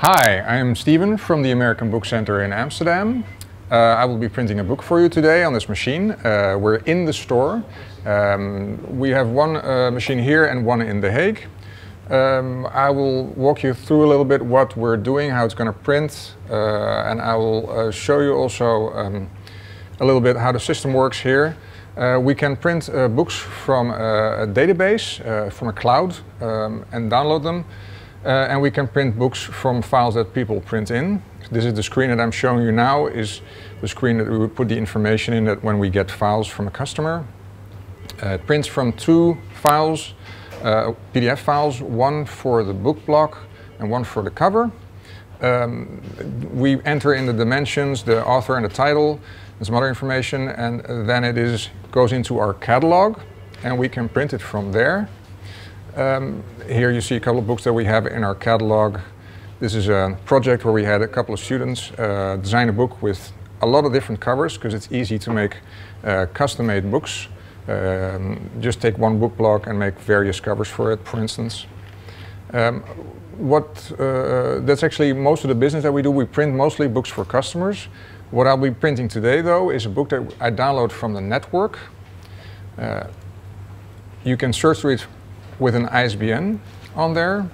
Hi, I'm Steven from the American Book Center in Amsterdam. Uh, I will be printing a book for you today on this machine. Uh, we're in the store. Um, we have one uh, machine here and one in The Hague. Um, I will walk you through a little bit what we're doing, how it's going to print, uh, and I will uh, show you also um, a little bit how the system works here. Uh, we can print books from a database, from a cloud, um, and download them. Uh, and we can print books from files that people print in. This is the screen that I'm showing you now is the screen that we would put the information in that when we get files from a customer. Uh, it prints from two files, uh, PDF files, one for the book block and one for the cover. Um, we enter in the dimensions, the author and the title, and some other information, and then it is goes into our catalog, and we can print it from there. Um, here you see a couple of books that we have in our catalog. This is a project where we had a couple of students uh, design a book with a lot of different covers because it's easy to make uh, custom-made books. Um, just take one book block and make various covers for it, for instance. Um, what uh, that's actually most of the business that we do. We print mostly books for customers. What I'll be printing today, though, is a book that I download from the network. Uh, you can search through it with an ISBN on there.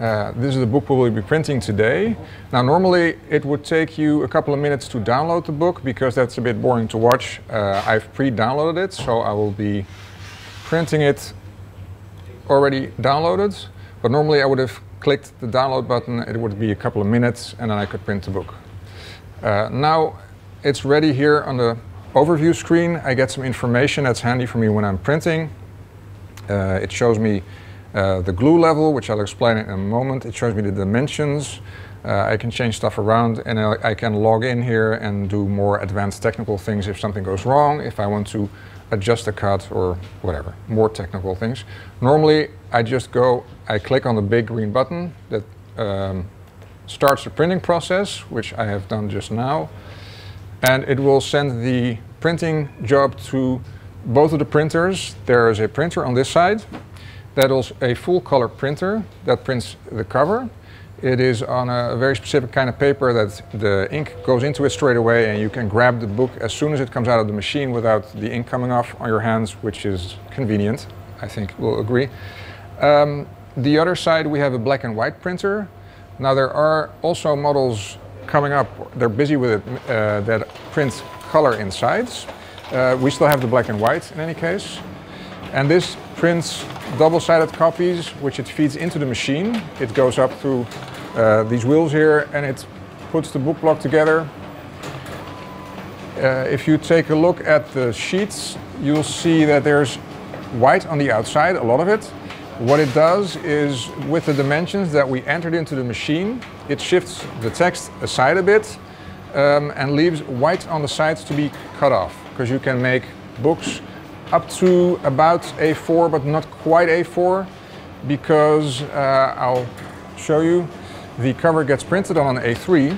Uh, this is the book we will be printing today. Now normally it would take you a couple of minutes to download the book because that's a bit boring to watch. Uh, I've pre-downloaded it so I will be printing it already downloaded. But normally I would have clicked the download button, it would be a couple of minutes and then I could print the book. Uh, now it's ready here on the overview screen. I get some information that's handy for me when I'm printing. Uh, it shows me uh, the glue level, which I'll explain in a moment. It shows me the dimensions. Uh, I can change stuff around and I, I, can log in here and do more advanced technical things if something goes wrong, if I want to adjust the cut or whatever, more technical things. Normally, I just go, I click on the big green button that um, starts the printing process, which I have done just now, and it will send the printing job to both of the printers, there is a printer on this side that is a full color printer that prints the cover. It is on a very specific kind of paper that the ink goes into it straight away and you can grab the book as soon as it comes out of the machine without the ink coming off on your hands, which is convenient, I think we'll agree. Um, the other side we have a black and white printer. Now there are also models coming up, they're busy with it, uh, that print color insides. Uh, we still have the black and white in any case. And this prints double-sided copies, which it feeds into the machine. It goes up through uh, these wheels here and it puts the book block together. Uh, if you take a look at the sheets, you'll see that there's white on the outside, a lot of it. What it does is, with the dimensions that we entered into the machine, it shifts the text aside a bit um, and leaves white on the sides to be cut off because you can make books up to about A4 but not quite A4 because uh, I'll show you the cover gets printed on an A3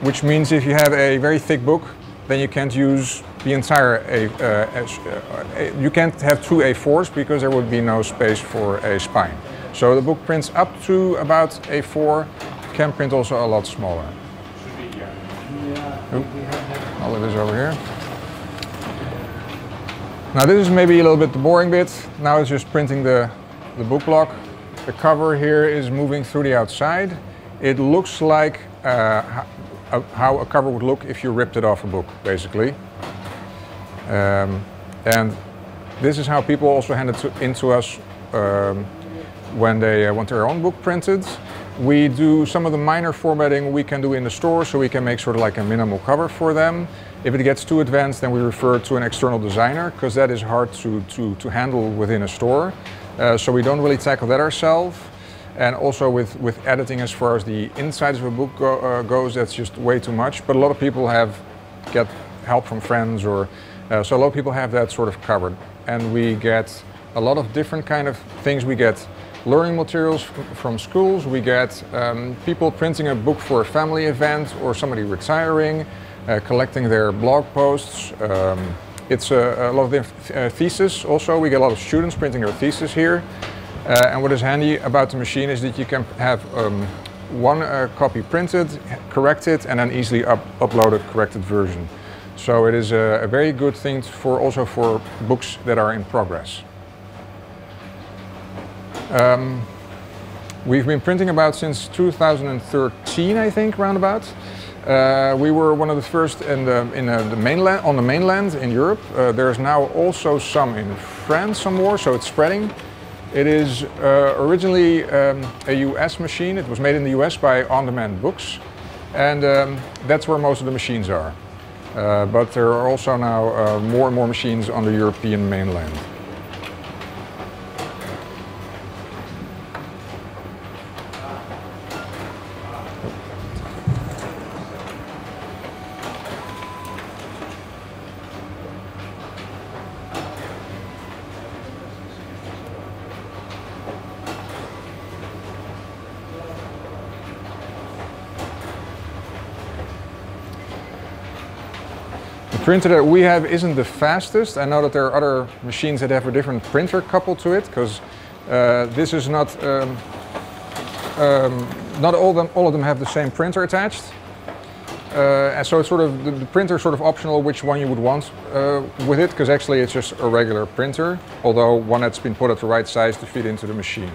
which means if you have a very thick book then you can't use the entire A, uh, uh, you can't have two A4s because there would be no space for a spine. So the book prints up to about A4, can print also a lot smaller. Oop. This over here. Now this is maybe a little bit the boring bit. Now it's just printing the, the book block. The cover here is moving through the outside. It looks like uh, how a cover would look if you ripped it off a book, basically. Um, and this is how people also hand it to, into us um, when they uh, want their own book printed. We do some of the minor formatting we can do in the store, so we can make sort of like a minimal cover for them. If it gets too advanced, then we refer to an external designer because that is hard to, to, to handle within a store. Uh, so we don't really tackle that ourselves. And also with, with editing as far as the insides of a book go, uh, goes, that's just way too much. But a lot of people have get help from friends or uh, so a lot of people have that sort of covered. And we get a lot of different kind of things. We get learning materials from schools. We get um, people printing a book for a family event or somebody retiring collecting their blog posts. Um, it's a, a, lot of the uh, thesis also. We get a lot of students printing their thesis here. Uh, and what is handy about the machine is that you can have um, one uh, copy printed, corrected, and then easily up upload a corrected version. So it is a, a very good thing for also for books that are in progress. Um, we've been printing about since 2013, I think, roundabout. Uh, we were one of the first in the, in uh, the mainland, on the mainland in Europe. Uh, there's now also some in France, some more, so it's spreading. It is uh, originally um, a US machine. It was made in the US by On Demand Books, and um, that's where most of the machines are. Uh, but there are also now uh, more and more machines on the European mainland. Printer that we have isn't the fastest. I know that there are other machines that have a different printer coupled to it because uh, this is not, um, um, not all them, all of them have the same printer attached. Uh, and so it's sort of, the, the printer is sort of optional which one you would want uh, with it because actually it's just a regular printer, although one that's been put at the right size to fit into the machine.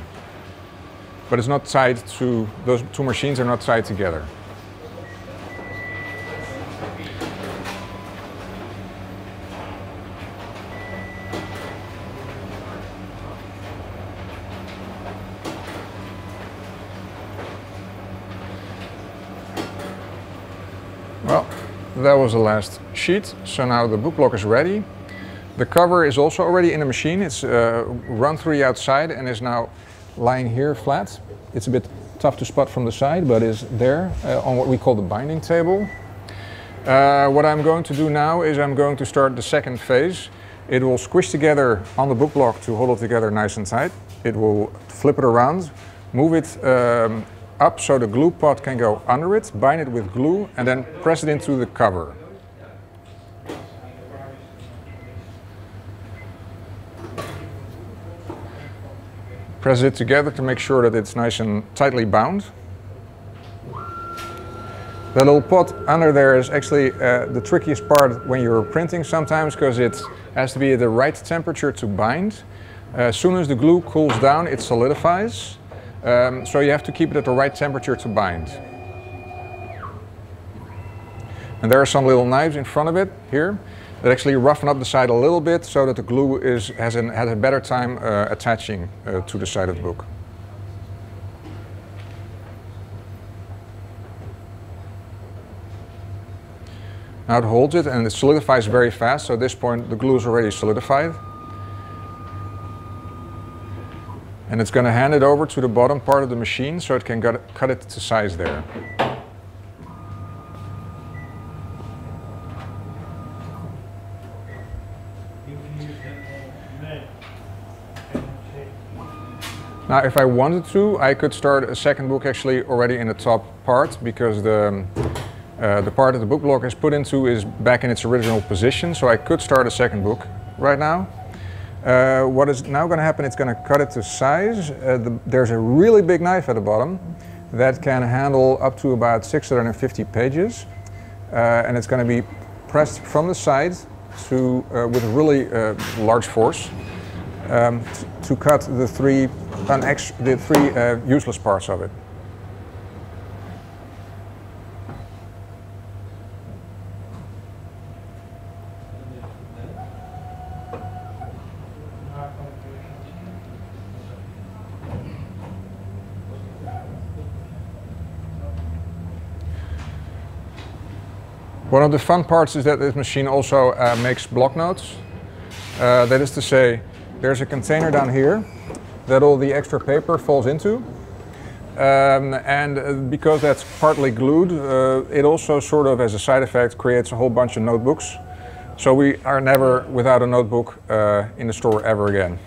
But it's not tied to, those two machines are not tied together. Well, that was the last sheet. So now the book block is ready. The cover is also already in the machine. It's uh, run through the outside and is now lying here flat. It's a bit tough to spot from the side, but is there uh, on what we call the binding table. Uh, what I'm going to do now is I'm going to start the second phase. It will squish together on the book block to hold it together nice and tight. It will flip it around, move it um, up so the glue pot can go under it, bind it with glue and then press it into the cover. Press it together to make sure that it's nice and tightly bound. The little pot under there is actually uh, the trickiest part when you're printing sometimes because it has to be at the right temperature to bind. Uh, as soon as the glue cools down, it solidifies. Um, so you have to keep it at the right temperature to bind. And there are some little knives in front of it here that actually roughen up the side a little bit so that the glue is, has, an, has a better time uh, attaching uh, to the side of the book. Now it holds it and it solidifies very fast, so at this point the glue is already solidified. And it's going to hand it over to the bottom part of the machine so it can cut it to size there. Now if I wanted to, I could start a second book actually already in the top part because the, uh, the part that the book block is put into is back in its original position. So I could start a second book right now. Uh, what is now going to happen, it's going to cut it to size. Uh, the, there's a really big knife at the bottom that can handle up to about 650 pages. Uh, and it's going to be pressed from the side to, uh, with really uh, large force um, to cut the three, the three uh, useless parts of it. One of the fun parts is that this machine also uh, makes block notes. Uh, that is to say, there's a container down here that all the extra paper falls into. Um, and uh, because that's partly glued, uh, it also sort of as a side effect creates a whole bunch of notebooks. So we are never without a notebook uh, in the store ever again.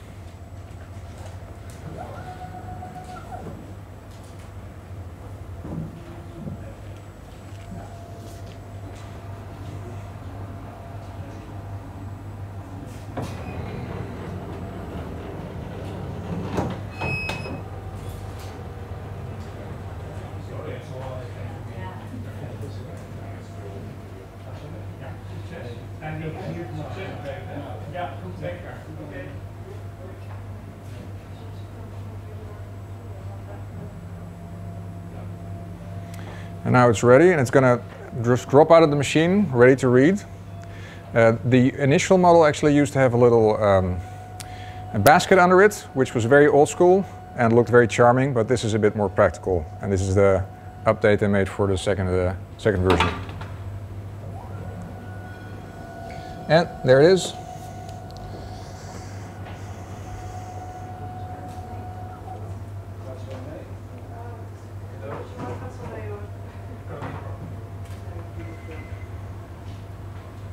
And now it's ready and it's gonna just drop out of the machine, ready to read. Uh, the initial model actually used to have a little um, a basket under it, which was very old school and looked very charming, but this is a bit more practical. And this is the update they made for the second, uh, second version. And there it is.